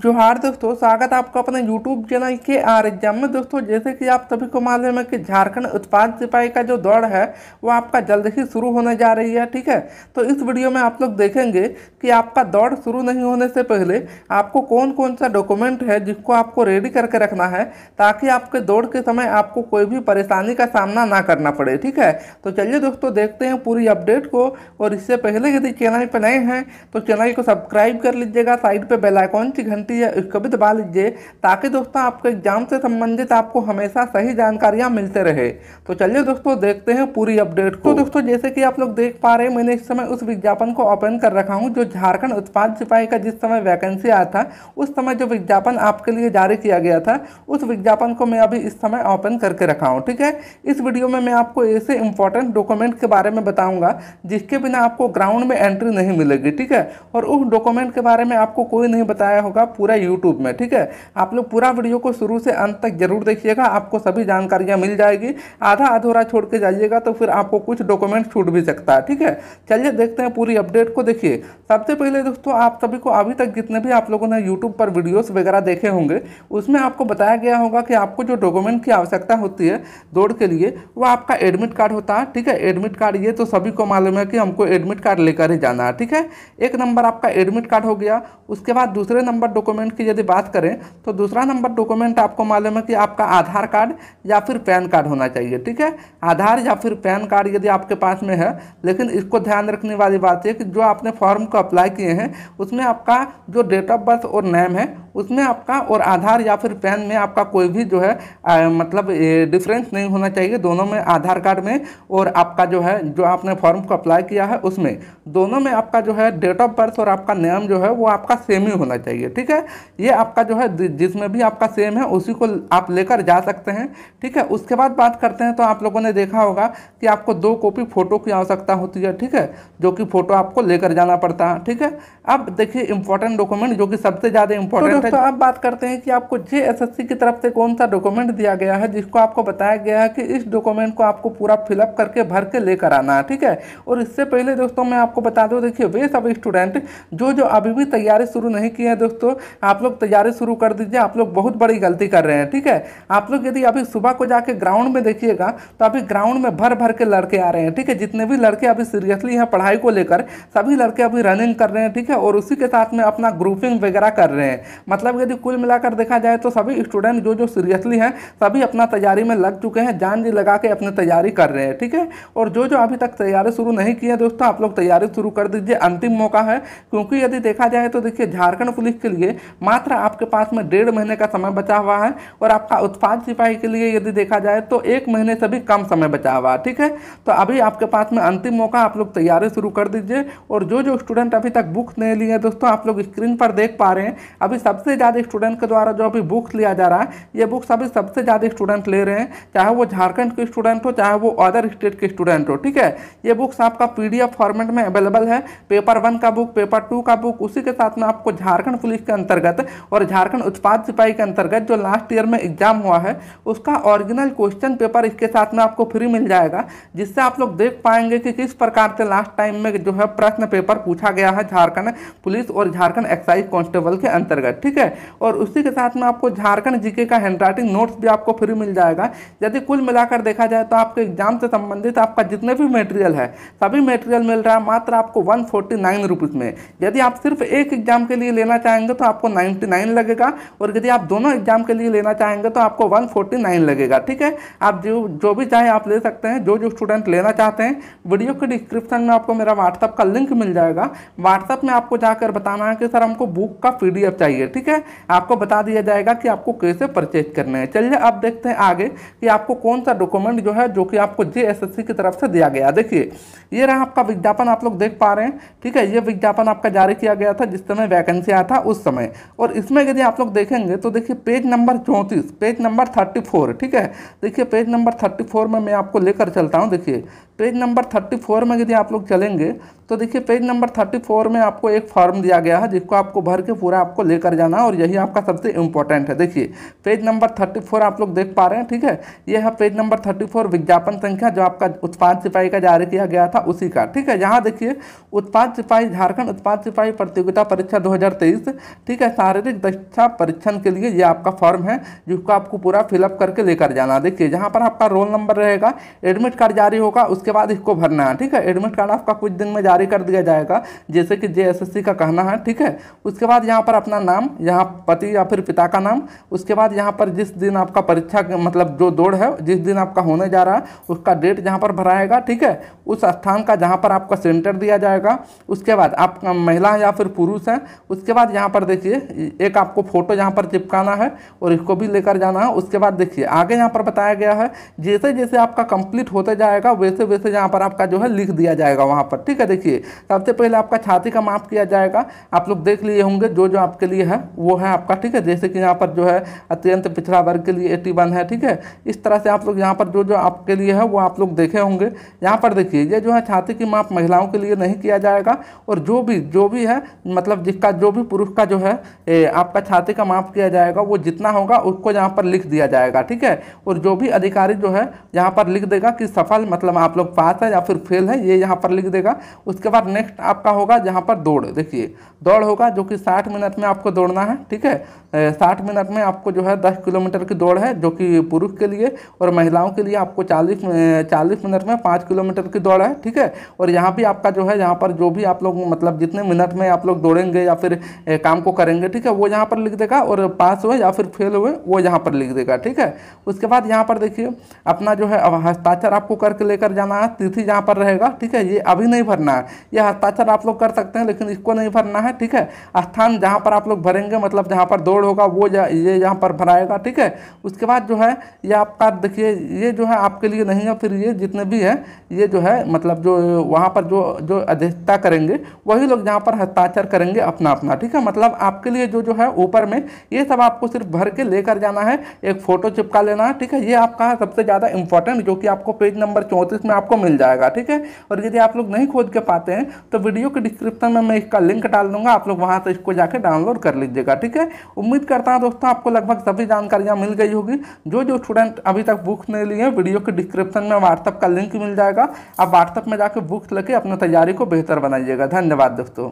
जोहार दोस्तों, स्वागत आपका अपने YouTube चैनल के आर एग्ज़ाम में। दोस्तों, जैसे कि आप सभी को मालूम है कि झारखंड उत्पाद सिपाही का जो दौड़ है, वो आपका जल्द ही शुरू होने जा रही है, ठीक है? तो इस वीडियो में आप लोग देखेंगे कि आपका दौड़ शुरू नहीं होने से पहले आपको कौन कौन सा डॉक्यूमेंट है जिसको आपको रेडी करके रखना है, ताकि आपके दौड़ के समय आपको कोई भी परेशानी का सामना ना करना पड़े, ठीक है? तो चलिए दोस्तों, देखते हैं पूरी अपडेट को। और इससे पहले यदि चैनल पर नए हैं तो चैनल को सब्सक्राइब कर लीजिएगा। साइड पर बेलाइकॉन की घंटी घंटी है इसको भी दबा लीजिए, ताकि दोस्तों आपको एग्ज़ाम से संबंधित आपको हमेशा सही जानकारियाँ मिलते रहे। तो चलिए दोस्तों, देखते हैं पूरी अपडेट को। तो दोस्तों, जैसे कि आप लोग देख पा रहे हैं, मैंने इस समय उस विज्ञापन को ओपन कर रखा हूँ, जो झारखंड उत्पाद सिपाही का जिस समय वैकेंसी आया था, उस समय जो विज्ञापन आपके लिए जारी किया गया था, उस विज्ञापन को मैं अभी इस समय ओपन करके रखा हूँ, ठीक है? इस वीडियो में मैं आपको ऐसे इंपॉर्टेंट डॉक्यूमेंट के बारे में बताऊँगा, जिसके बिना आपको ग्राउंड में एंट्री नहीं मिलेगी, ठीक है? और उस डॉक्यूमेंट के बारे में आपको कोई नहीं बताया होगा पूरा यूट्यूब में, ठीक है? आप लोग पूरा वीडियो को शुरू से अंत तक ज़रूर देखिएगा, आपको सभी जानकारियाँ मिल जाएगी। आधा अधूरा छोड़ के जाइएगा तो फिर आपको कुछ डॉक्यूमेंट छूट भी सकता है, ठीक है? चलिए देखते हैं पूरी अपडेट को। देखिए, सबसे पहले दोस्तों, आप सभी को अभी तक जितने भी आप लोगों ने यूट्यूब पर वीडियोस वगैरह देखे होंगे, उसमें आपको बताया गया होगा कि आपको जो डॉक्यूमेंट की आवश्यकता होती है दौड़ के लिए, वो आपका एडमिट कार्ड होता है, ठीक है? एडमिट कार्ड ये तो सभी को मालूम है कि हमको एडमिट कार्ड लेकर ही जाना है, ठीक है? एक नंबर आपका एडमिट कार्ड हो गया, उसके बाद दूसरे नंबर डॉक्यूमेंट की यदि बात करें तो दूसरा नंबर डॉक्यूमेंट आपको मालूम है कि आपका आधार कार्ड या फिर पैन कार्ड होना चाहिए, ठीक है? आधार या फिर पैन कार्ड यदि आपके पास में है, लेकिन इसको ध्यान रखने वाली बात है कि जो आपने फॉर्म को अप्लाई किए हैं, उसमें आपका जो डेट ऑफ़ बर्थ और नेम है उसमें आपका और आधार या फिर पैन में आपका कोई भी जो है आ, मतलब डिफरेंस नहीं होना चाहिए दोनों में आधार कार्ड में और आपका जो है जो आपने फॉर्म को अप्लाई किया है उसमें। दोनों में आपका जो है डेट ऑफ़ बर्थ और आपका नेम जो है वो आपका सेम ही होना चाहिए ठीक है? ये आपका जो है जिसमें भी आपका सेम है उसी को आप लेकर जा सकते हैं ठीक है? उसके बाद बात करते हैं तो आप लोगों ने देखा होगा कि आपको दो कॉपी फ़ोटो की आवश्यकता होती है ठीक है? जो कि फ़ोटो आपको लेकर जाना पड़ता है ठीक है? अब देखिए इंपॉर्टेंट डॉक्यूमेंट जो कि सबसे ज़्यादा इंपॉर्टेंट दोस्तों अब बात करते हैं कि आपको जे की तरफ़ से कौन सा डॉक्यूमेंट दिया गया है जिसको आपको बताया गया है कि इस डॉक्यूमेंट को आपको पूरा फिलअप करके भर के लेकर आना है ठीक है? और इससे पहले दोस्तों मैं आपको बता दूँ देखिए वे सब स्टूडेंट जो जो अभी भी तैयारी शुरू नहीं की है दोस्तों आप लोग तैयारी शुरू कर दीजिए आप लोग बहुत बड़ी गलती कर रहे हैं ठीक है? आप लोग यदि अभी सुबह को जाके ग्राउंड में देखिएगा तो अभी ग्राउंड में भर भर के लड़के आ रहे हैं ठीक है? जितने भी लड़के अभी सीरियसली हैं पढ़ाई को लेकर सभी लड़के अभी रनिंग कर रहे हैं ठीक है? और उसी के साथ में अपना ग्रुपिंग वगैरह कर रहे हैं। मतलब यदि कुल मिलाकर देखा जाए तो सभी स्टूडेंट जो जो सीरियसली हैं, सभी अपना तैयारी में लग चुके हैं, जान जी लगा के अपनी तैयारी कर रहे हैं, ठीक है? और जो जो अभी तक तैयारी शुरू नहीं की है दोस्तों, आप लोग तैयारी शुरू कर दीजिए, अंतिम मौका है। क्योंकि यदि देखा जाए तो देखिए, झारखंड पुलिस के लिए मात्र आपके पास में डेढ़ महीने का समय बचा हुआ है और आपका उत्पाद सिपाही के लिए यदि देखा जाए तो एक महीने से भी कम समय बचा हुआ है, ठीक है? तो अभी आपके पास में अंतिम मौका, आप लोग तैयारी शुरू कर दीजिए। और जो जो स्टूडेंट अभी तक बुक नहीं लिए दोस्तों, आप लोग स्क्रीन पर देख पा रहे हैं। अभी सबसे ज़्यादा स्टूडेंट के द्वारा जो अभी बुक्स लिया जा रहा है, ये बुक्स अभी सबसे ज़्यादा स्टूडेंट ले रहे हैं, चाहे वो झारखंड के स्टूडेंट हो, चाहे वो अदर स्टेट के स्टूडेंट हो, ठीक है? ये बुक्स आपका पीडीएफ फॉर्मेट में अवेलेबल है पेपर वन का बुक पेपर टू का बुक उसी के साथ में आपको झारखंड पुलिस के अंतर्गत और झारखंड उत्पाद सिपाही के अंतर्गत जो लास्ट ईयर में एग्ज़ाम हुआ है, उसका ओरिजिनल क्वेश्चन पेपर इसके साथ में आपको फ्री मिल जाएगा, जिससे आप लोग देख पाएँगे कि किस प्रकार से लास्ट टाइम में जो है प्रश्न पेपर पूछा गया है झारखंड पुलिस और झारखंड एक्साइज कांस्टेबल के अंतर्गत, ठीक है? और उसी के साथ में आपको झारखंड जीके का हैंड राइटिंग नोट्स भी आपको फ्री मिल जाएगा। यदि कुल मिलाकर देखा जाए तो आपके एग्ज़ाम से संबंधित आपका जितने भी मेटेरियल है, सभी मेटेरियल मिल रहा है मात्र आपको वन फोर्टी नाइन रुपीज़ में। यदि आप सिर्फ़ एक एग्ज़ाम के लिए लेना चाहेंगे तो आपको नाइन्टी नाइन लगेगा और यदि आप दोनों एग्ज़ाम के लिए लेना चाहेंगे तो आपको वन फोर्टी नाइन लगेगा, ठीक है? आप जो जो भी चाहे आप ले सकते हैं, जो जो स्टूडेंट लेना चाहते हैं वीडियो के डिस्क्रिप्शन में आपको मेरा व्हाट्सअप का लिंक मिल जाएगा। व्हाट्सअप में आपको जाकर बताना है कि सर हमको बुक का पीडीएफ चाहिए, ठीक है? आपको बता दिया जाएगा कि आपको कैसे परचेज करने हैं। चलिए अब देखते हैं आगे कि आपको कौन सा डॉक्यूमेंट जो है, जो कि आपको जे की तरफ़ से दिया गया। देखिए, ये रहा आपका विज्ञापन, आप लोग देख पा रहे हैं, ठीक है? ये विज्ञापन आपका जारी किया गया था, जिस समय वैकेंसी आया था, उस समय। और इसमें यदि आप लोग देखेंगे तो देखिए पेज नंबर चौंतीस पेज नंबर थर्टी ठीक है? देखिए पेज नंबर थर्टी में मैं आपको लेकर चलता हूँ, देखिए। पेज नंबर थर्टी फोर में यदि आप लोग चलेंगे तो देखिए पेज नंबर थर्टी फोर में आपको एक फॉर्म दिया गया है, जिसको आपको भर के पूरा आपको लेकर जाना है, और यही आपका सबसे इंपॉर्टेंट है। देखिए, पेज नंबर थर्टी फोर आप लोग देख पा रहे हैं, ठीक है? ये है पेज नंबर थर्टी फोर विज्ञापन संख्या, जो आपका उत्पाद सिपाही का जारी किया गया था, उसी का, ठीक है? यहाँ देखिए, उत्पाद सिपाही, झारखंड उत्पाद सिपाही प्रतियोगिता परीक्षा दो हज़ार तेईस, ठीक है? शारीरिक दक्षता परीक्षण के लिए ये आपका फॉर्म है, जिसको आपको पूरा फिलअप करके लेकर जाना देखिए जहाँ पर आपका रोल नंबर रहेगा, एडमिट कार्ड जारी होगा, उसके बाद इसको भरना है, ठीक है? एडमिट कार्ड आपका कुछ दिन में जारी कर दिया जाएगा। जैसे कि जेएसएससी का कहना है, ठीक है? उसके बाद यहाँ पर अपना नाम, यहाँ पति या फिर पिता का नाम, उसके बाद यहाँ पर जिस दिन आपका परीक्षा मतलब जो दौड़ है, जिस दिन आपका होने जा रहा है, उसका डेट जहाँ पर भराएगा ठीक है? उस स्थान का जहाँ पर आपका सेंटर दिया जाएगा। उसके बाद आप महिला या फिर पुरुष है, उसके बाद यहाँ पर देखिए, एक आपको फ़ोटो यहाँ पर चिपकाना है और इसको भी लेकर जाना है। उसके बाद देखिए, आगे यहाँ पर बताया गया है जैसे जैसे आपका कंप्लीट होता जाएगा वैसे वैसे यहाँ पर आपका जो है लिख दिया जाएगा वहाँ पर। ठीक है देखिए सबसे पहले आपका छाती का माप किया जाएगा। आप लोग देख लिए होंगे जो जो आपके लिए है वो है आपका ठीक है जैसे कि यहाँ पर जो है अत्यंत पिछड़ा वर्ग के लिए एटी है ठीक है। इस तरह से आप लोग यहाँ पर जो जो आपके लिए है वो आप लोग देखे होंगे। यहाँ पर देखिए ये जो है छाती की माप महिलाओं के लिए नहीं किया जाएगा और जो भी जो भी है मतलब जिसका जो भी पुरुष का जो है ए, आपका छाती का माप किया जाएगा वो जितना होगा उसको यहाँ पर लिख दिया जाएगा ठीक है। और जो भी अधिकारी जो है यहाँ पर लिख देगा कि सफल मतलब आप लोग पास है या फिर फेल है, ये यहाँ पर लिख देगा। उसके बाद नेक्स्ट आपका होगा जहाँ पर दौड़। देखिए, दौड़ होगा जो कि साठ मिनट में आपको दौड़ना है, ठीक है? साठ मिनट में आपको जो है दस किलोमीटर की दौड़ है, जो कि पुरुष के लिए और महिलाओं के लिए आपको चालीस चालीस मिनट में पाँच किलोमीटर की दौड़ है, ठीक है? और यहाँ भी आपका जो है, यहाँ पर जो भी आप लोग मतलब जितने मिनट में आप लोग दौड़ेंगे या फिर काम को करेंगे, ठीक है? वो यहाँ पर लिख देगा और पास हुए या फिर फेल हुए, वो यहाँ पर लिख देगा, ठीक है? उसके बाद यहाँ पर देखिए, अपना जो है हस्ताक्षर आपको करके लेकर जाना है, तिथि जहाँ पर रहेगा, ठीक है, ये अभी नहीं भरना है। ये हस्ताक्षर आप लोग कर सकते हैं, लेकिन इसको नहीं भरना है, ठीक है। स्थान जहाँ पर आप लोग भरेंगे मतलब जहाँ पर दौड़ होगा, वो ये यहाँ पर भराएगा, ठीक है। उसके बाद जो है, ये आपका, देखिए, ये जो है आपके लिए नहीं है, फिर ये जितने भी हैं, ये जो है मतलब जो, वहाँ पर जो जो अध्यक्षता करेंगे, वही लोग जहाँ पर हस्ताक्षर करेंगे अपना अपना ठीक है। मतलब आपके लिए जो जो है, ऊपर में, ये सब आपको सिर्फ़ भर के लेकर जाना है, एक फ़ोटो चिपका लेना है, ठीक है। ये आपका सबसे ज़्यादा इंपॉर्टेंट जो कि आपको पेज नंबर चौंतीस में आपको मिल जाएगा, ठीक है? और यदि आप लोग नहीं खोज के पाते हैं तो वीडियो के डिस्क्रिप्शन में मैं इसका लिंक डाल दूँगा, आप लोग वहाँ से इसको जाकर डाउनलोड कर लीजिएगा, ठीक है? उम्मीद करता हूँ दोस्तों, आपको लगभग सभी जानकारियाँ मिल गई होगी। जो जो स्टूडेंट अभी तक बुक्स नहीं लिए हैं वीडियो के डिस्क्रिप्शन में व्हाट्सअप का लिंक मिल जाएगा। आप व्हाट्सअप में जाकर बुक्स लेके अपनी तैयारी को बेहतर बनाइएगा। धन्यवाद दोस्तों।